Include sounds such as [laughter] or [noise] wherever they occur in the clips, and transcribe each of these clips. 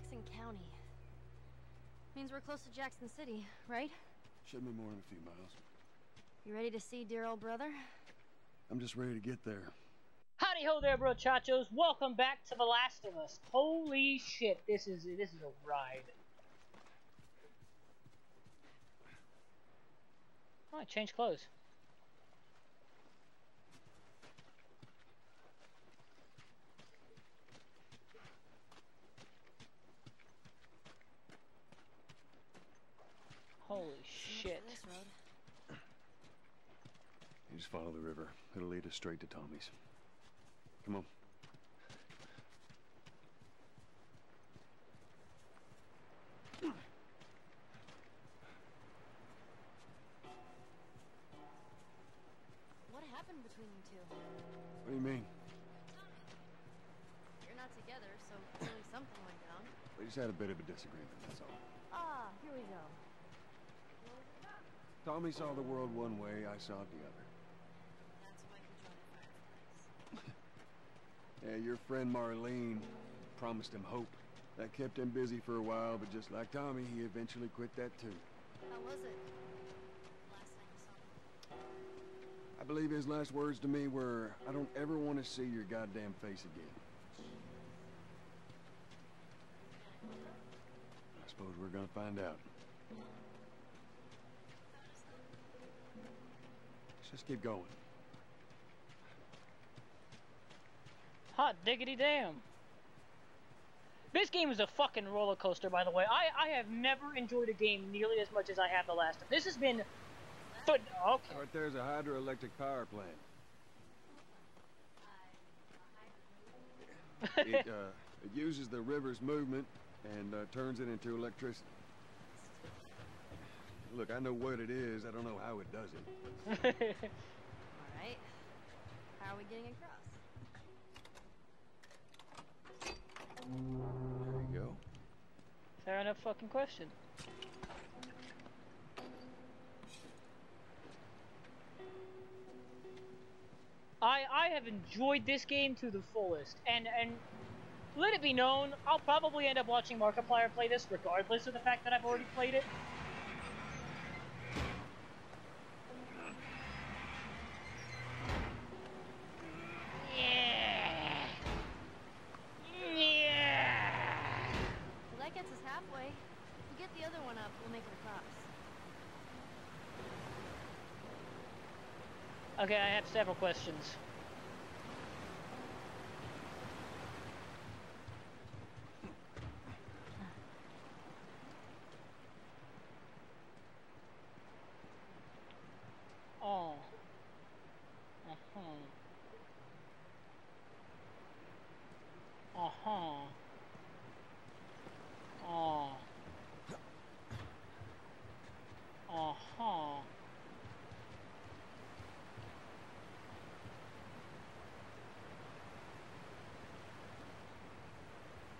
Jackson County. Means we're close to Jackson City, right? Should be more than a few miles. You ready to see dear old brother? I'm just ready to get there. Howdy ho there, bro chachos. Welcome back to The Last of Us. Holy shit, this is this is a ride. Oh, I changed clothes. Holy shit. This road. You just follow the river. It'll lead us straight to Tommy's. Come on. What happened between you two? What do you mean? You're not together, so clearly something went down. We just had a bit of a disagreement, that's all. Ah, here we go. Tommy saw the world one way, I saw it the other. That's why he joined Fireflies. Yeah, your friend Marlene promised him hope. That kept him busy for a while, but just like Tommy, he eventually quit that too. How was it? Last time you saw him. I believe his last words to me were, I don't ever want to see your goddamn face again. I suppose we're gonna find out. Let's just keep going. Hot diggity damn. This game is a fucking roller coaster, by the way. I, I have never enjoyed a game nearly as much as I have The Last of This has been... Th okay. Right there's a hydroelectric power plant. [laughs] It, uh, it uses the river's movement and uh, turns it into electricity. Look, I know what it is. I don't know how it does it. [laughs] All right. How are we getting across? Fair enough fucking question. I I have enjoyed this game to the fullest, and and let it be known, I'll probably end up watching Markiplier play this, regardless of the fact that I've already played it. Yeah. Yeah. Well, that gets us halfway. If we get the other one up, we'll make it across. Okay, I have several questions. Oh. Uh-huh. Uh-huh. Oh. Uh-huh.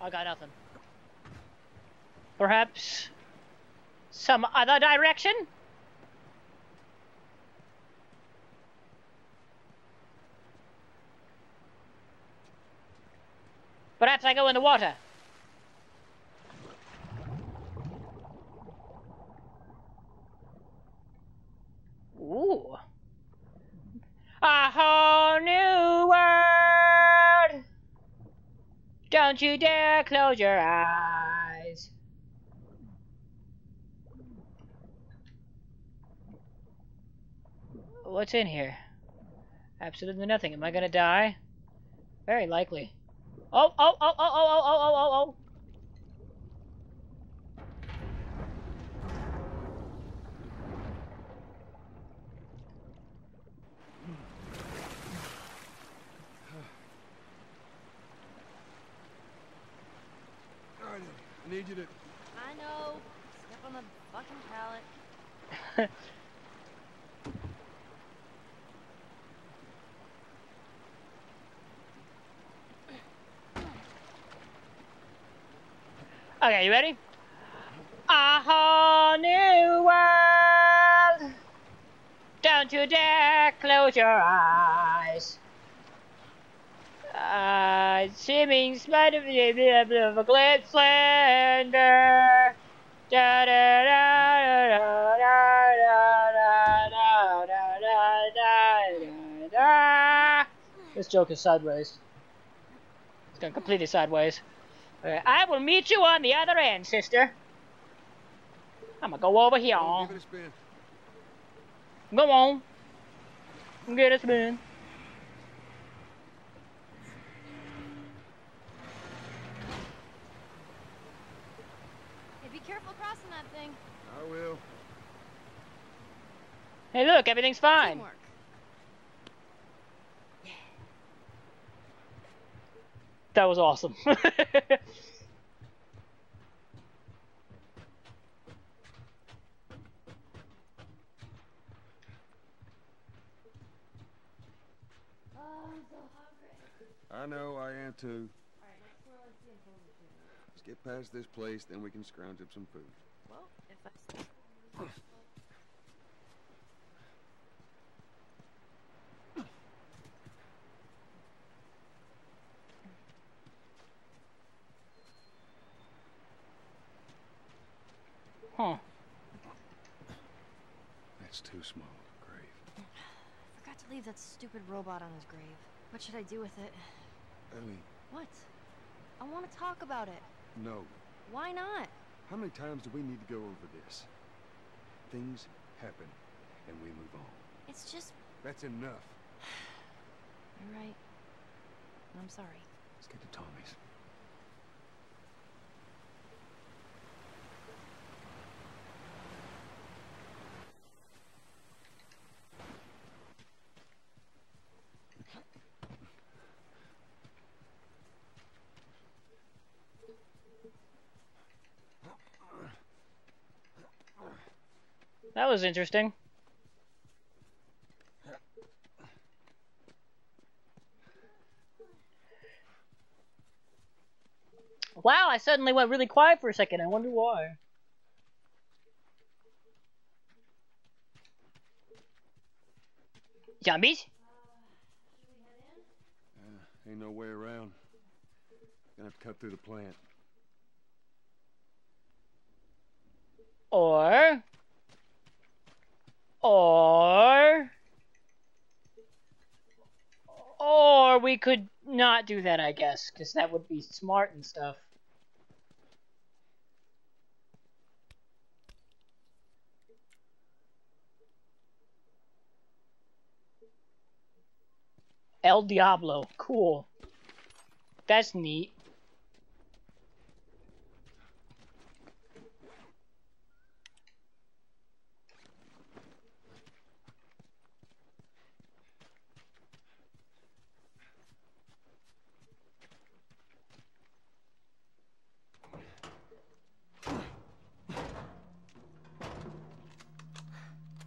I got nothing. Perhaps some other direction? Perhaps I go in the water. Ooh. A whole new world. Don't you dare close your eyes. What's in here? Absolutely nothing. Am I gonna die? Very likely. Oh, oh, oh, oh, oh, oh, oh, oh, oh, oh. All right, I need you to. I know. Step on the fucking pallet. [laughs] Okay, you ready? A whole new world. Don't you dare close your eyes. Uh, night, seeming spite of the blah, blah, of a glad slander. Da da da da da da da da da da da da. This joke is sideways. It's gone completely sideways. Alright, I will meet you on the other end, sister. I'm gonna go over here. Come on, give it a spin. Go on. Get a spin. Hey, be careful crossing that thing. I will. Hey, look, everything's fine. Teamwork. That was awesome. [laughs] I know, I am too. Let's get past this place, then we can scrounge up some food. Well, if I... huh. That's too small a grave. I forgot to leave that stupid robot on his grave. What should I do with it? Ellie, What? I want to talk about it. no. Why not? How many times do we need to go over this? Things happen, and we move on. It's just... That's enough. [sighs] You're right. I'm sorry. Let's get to Tommy's. Was interesting. Wow, I suddenly went really quiet for a second. I wonder why. Zombies? Uh, ain't no way around. Gonna have to cut through the plant. Or. Or. Or we could not do that, I guess, because that would be smart and stuff. El Diablo, cool. That's neat.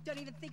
Don't even think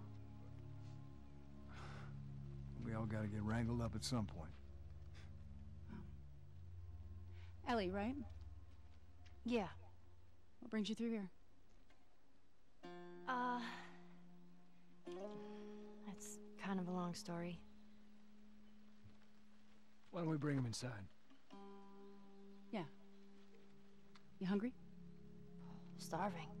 We all gotta get wrangled up at some point. Ellie, right? Yeah. What brings you through here? Uh... That's kind of a long story. Why don't we bring him inside? Yeah. You hungry? Starving.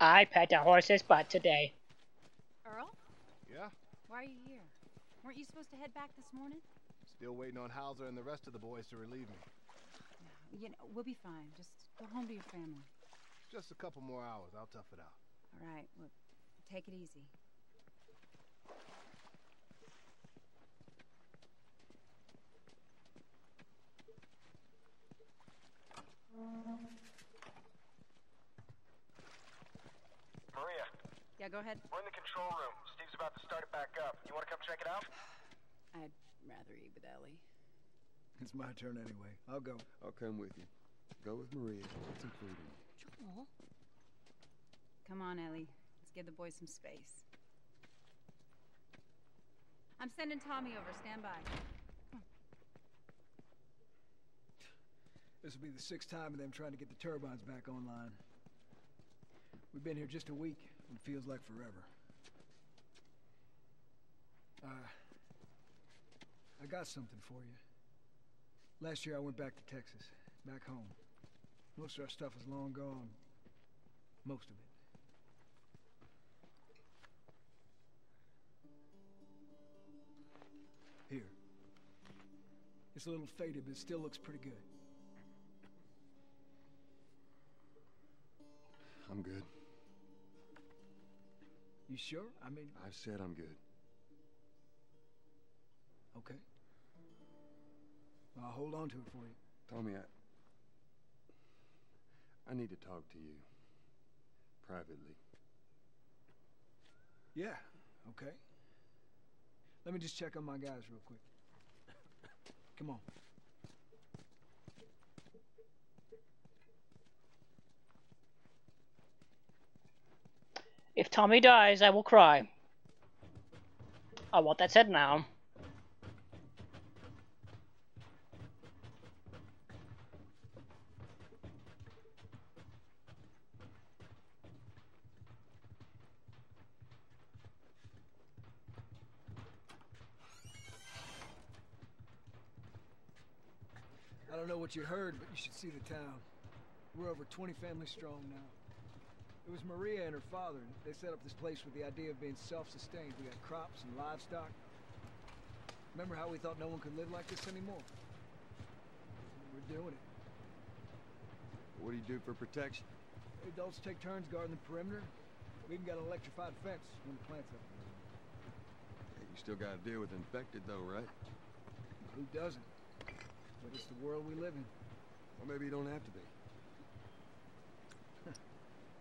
I pet a horse's butt today. Earl? Yeah? Why are you here? Weren't you supposed to head back this morning? Still waiting on Hauser and the rest of the boys to relieve me. You know, we'll be fine. Just go home to your family. Just a couple more hours. I'll tough it out. All right, well, take it easy. Maria, Yeah, go ahead. we're in the control room. Steve's about to start it back up. You want to come check it out? [sighs] I'd rather eat with Ellie. [laughs] It's my turn anyway. I'll go. I'll come with you. Go with Maria. Get some food. Joel? Come on, Ellie. Let's give the boys some space. I'm sending Tommy over. Stand by. This will be the sixth time of them trying to get the turbines back online. We've been here just a week, and it feels like forever. Uh, I got something for you. Last year I went back to Texas, back home. Most of our stuff is long gone. Most of it. Here. It's a little faded, but it still looks pretty good. I'm good. You sure? I mean, I've said I'm good. okay. Well, I'll hold on to it for you. Tommy, I... I need to talk to you. Privately. Yeah, okay. Let me just check on my guys real quick. Come on. If Tommy dies, I will cry. I want that said now. I don't know what you heard, but you should see the town. We're over 20 families strong now. It was Maria and her father, and they set up this place with the idea of being self-sustained. We got crops and livestock. Remember how we thought no one could live like this anymore? We're doing it. What do you do for protection? Adults take turns guarding the perimeter. We even got an electrified fence when the plant's up. Yeah, you still gotta deal with infected though, right? Who doesn't? But it's the world we live in. Or maybe you don't have to be.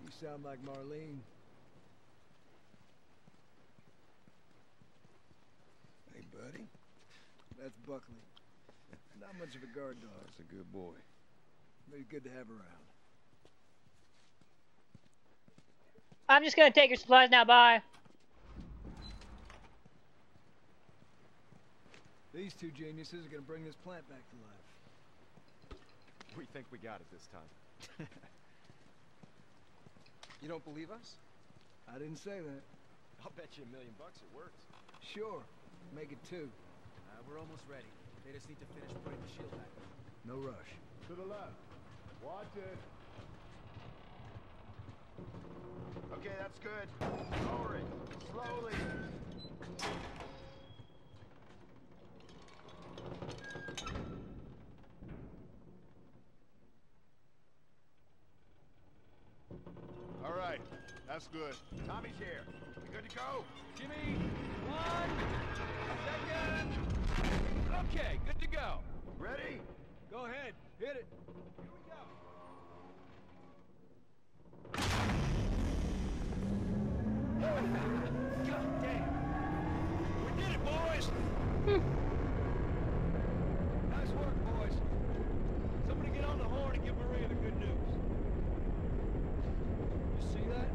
You sound like Marlene. Hey, buddy. That's Buckley. Not much of a guard dog, That's a good boy. but he's good to have around. I'm just gonna take your supplies now. Bye. These two geniuses are gonna bring this plant back to life. We think we got it this time. [laughs] you don't believe us? I didn't say that. I'll bet you a million bucks it works. Sure, make it two. Uh, we're almost ready. They just need to finish putting the shield back. No rush. To the left. Watch it. Okay, that's good. Lower it. Slowly. That's good. Tommy's here. We good to go? Jimmy, one, second. Okay, good to go. Ready? Go ahead, hit it. Here we go. God damn. We did it, boys. nice work, boys. Somebody get on the horn and give Maria the good news. You see that?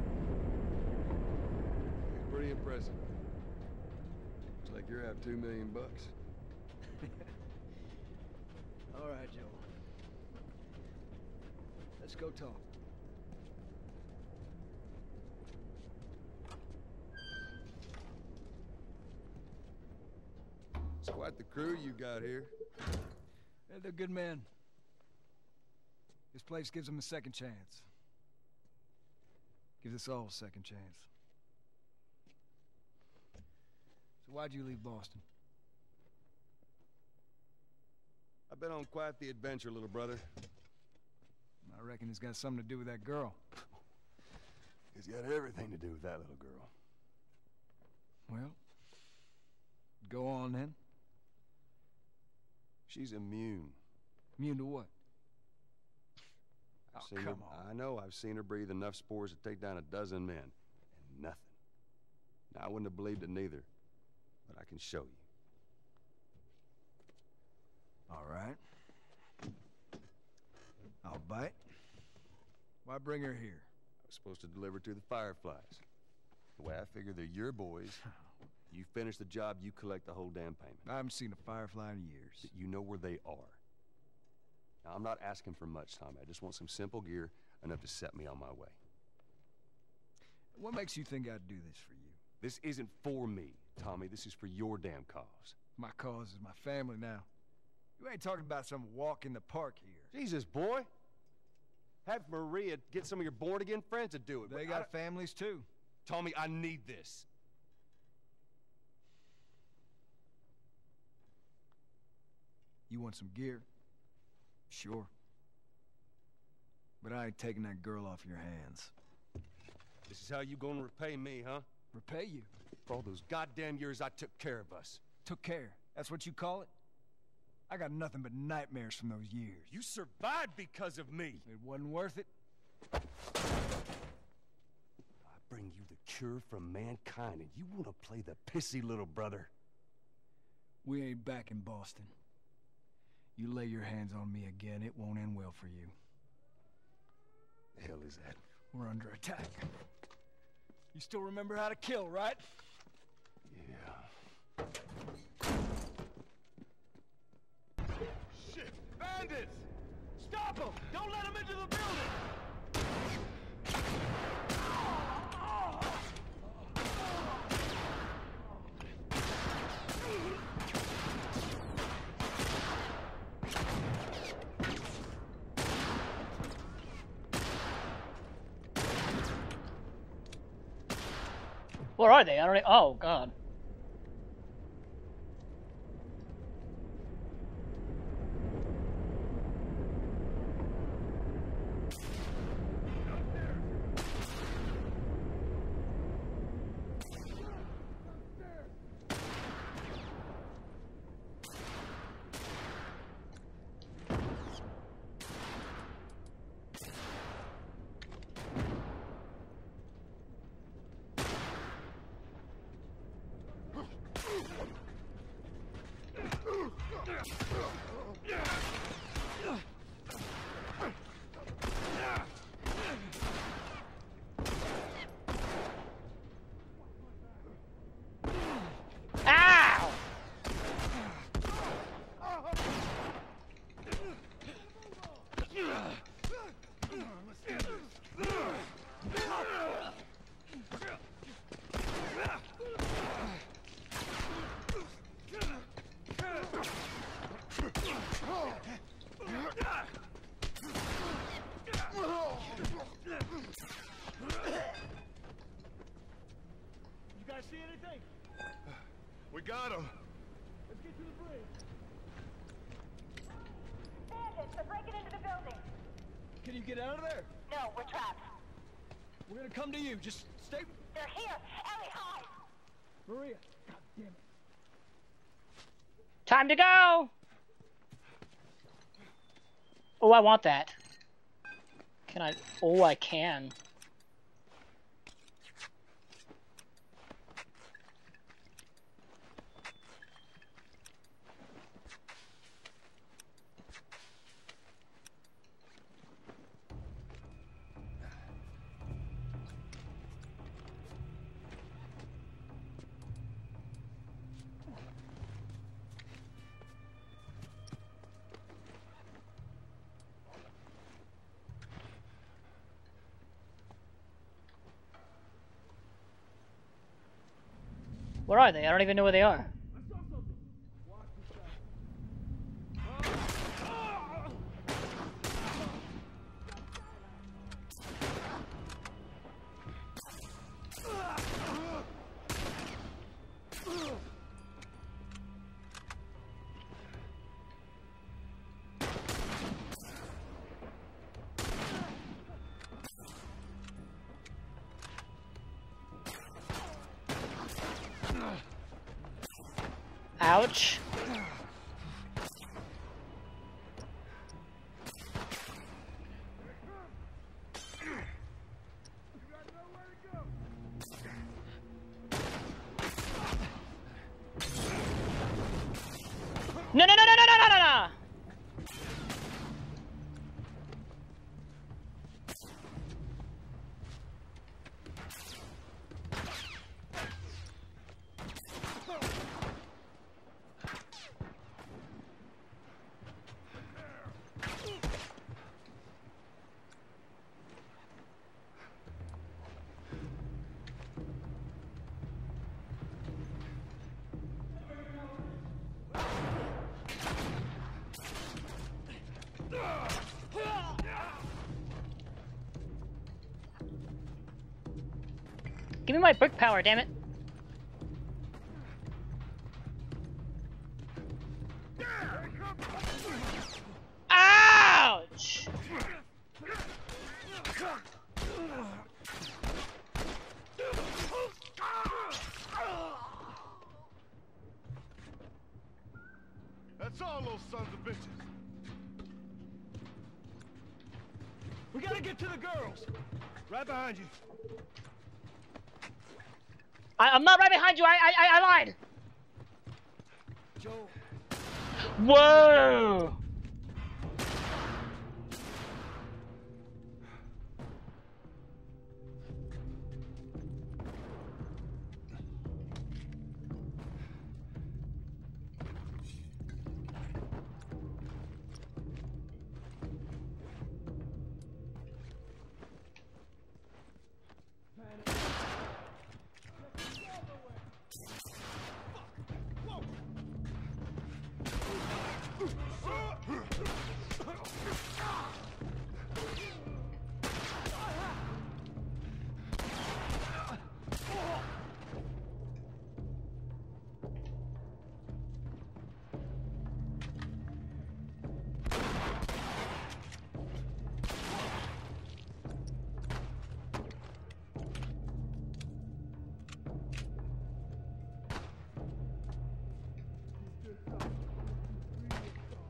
It's pretty impressive. Looks like you're out two million bucks. [laughs] All right, Joe. Let's go talk. It's quite the crew you got here. Yeah, they're good men. This place gives them a second chance. Gives us all a second chance. So why'd you leave Boston? I've been on quite the adventure, little brother. I reckon it's got something to do with that girl. It's got everything to do with that little girl. Well, go on then. She's immune. Immune to what? Oh, I've her, come on. I know. I've seen her breathe enough spores to take down a dozen men, and nothing. Now, I wouldn't have believed it neither, but I can show you. All right. I'll bite. Why bring her here? I was supposed to deliver to the Fireflies. The way I figure they're your boys, [sighs] you finish the job, you collect the whole damn payment. I haven't seen a firefly in years. You know where they are. Now, I'm not asking for much, Tommy. I just want some simple gear, enough to set me on my way. What makes you think I'd do this for you? This isn't for me, Tommy. This is for your damn cause. My cause is my family now. You ain't talking about some walk in the park here. Jesus, boy. Have Maria get some of your born again friends to do it. They got families too. Tommy, I need this. You want some gear? Sure. But I ain't taking that girl off your hands. This is how you gonna repay me, huh? Repay you. For all those goddamn years I took care of us. Took care. That's what you call it? I got nothing but nightmares from those years. You survived because of me. It wasn't worth it. I bring you the cure from mankind, and you wanna play the pissy little brother. We ain't back in Boston. You lay your hands on me again, it won't end well for you. The hell is that? We're under attack. You still remember how to kill, right? Shit! Bandits! Stop them! Don't let them into the building! Where are they? I don't. Oh God. Ow! You guys see anything? We got them. Let's get to the bridge. Bandits, they're breaking into the building. Can you get out of there? No, we're trapped. We're gonna come to you. Just stay. They're here! Ellie, hide! Maria. God damn it. Time to go! Oh, I want that. Can I? Oh, I can. Where are they? I don't even know where they are. couch Give me my brick power, damn it. What?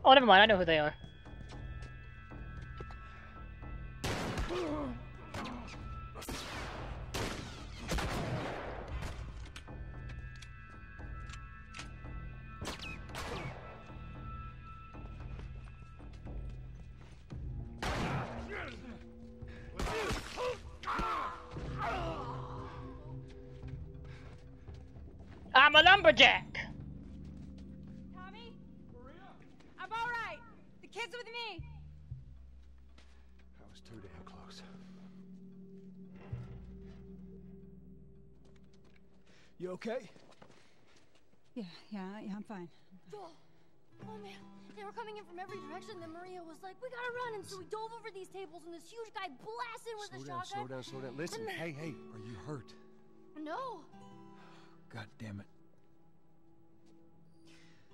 Oh, never mind. I know who they are. I'm fine. Joel. Oh man, they were coming in from every direction. Then Maria was like, "We gotta run!" And so we dove over these tables, and this huge guy blasted with Slow a down, slow down, slow down. Listen, hey, hey, are you hurt? No. God damn it.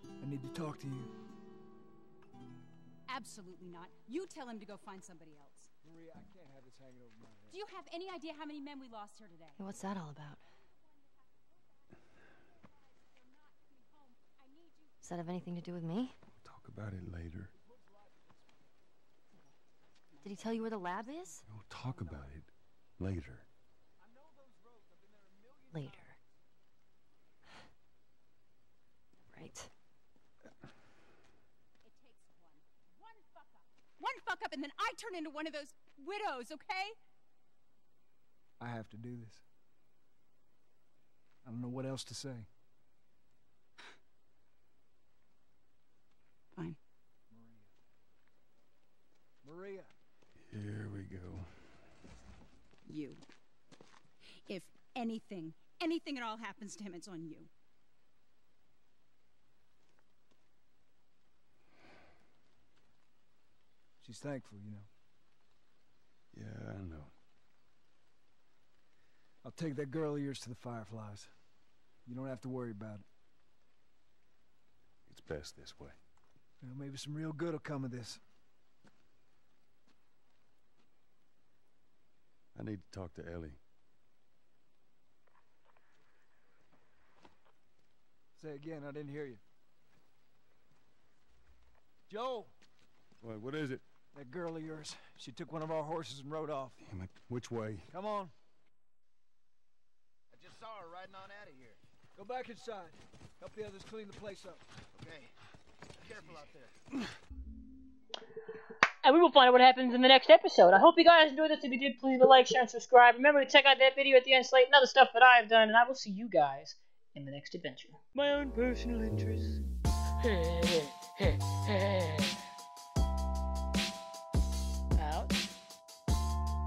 I need to talk to you. Absolutely not. You tell him to go find somebody else. Maria, I can't have this hanging over my head. Do you have any idea how many men we lost here today? Hey, what's that all about? Does that have anything to do with me? We'll Talk about it later. Did he tell you where the lab is? We'll talk about it later. Later. Right. It takes one. One fuck up. One fuck up, and then I turn into one of those widows, okay? I have to do this. I don't know what else to say. Fine. Maria. Here we go. You. If anything, anything at all happens to him, it's on you. She's thankful, you know. Yeah, I know. I'll take that girl of yours to the Fireflies. You don't have to worry about it. It's best this way. Well, maybe some real good will come of this. I need to talk to Ellie. Say again, I didn't hear you. Joe, What, what is it? that girl of yours, she took one of our horses and rode off. Damn it. Which way? Come on, I just saw her riding on out of here. go back inside. Help the others clean the place up. Okay and we will find out what happens in the next episode. I hope you guys enjoyed this. If you did, please leave a like, share, and subscribe. Remember to check out that video at the end slate and other stuff that I've done, and I will see you guys in the next adventure. My own personal interests. [laughs] Out.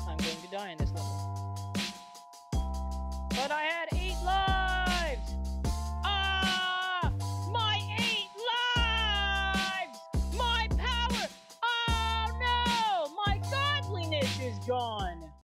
I'm going to die in this level. But I.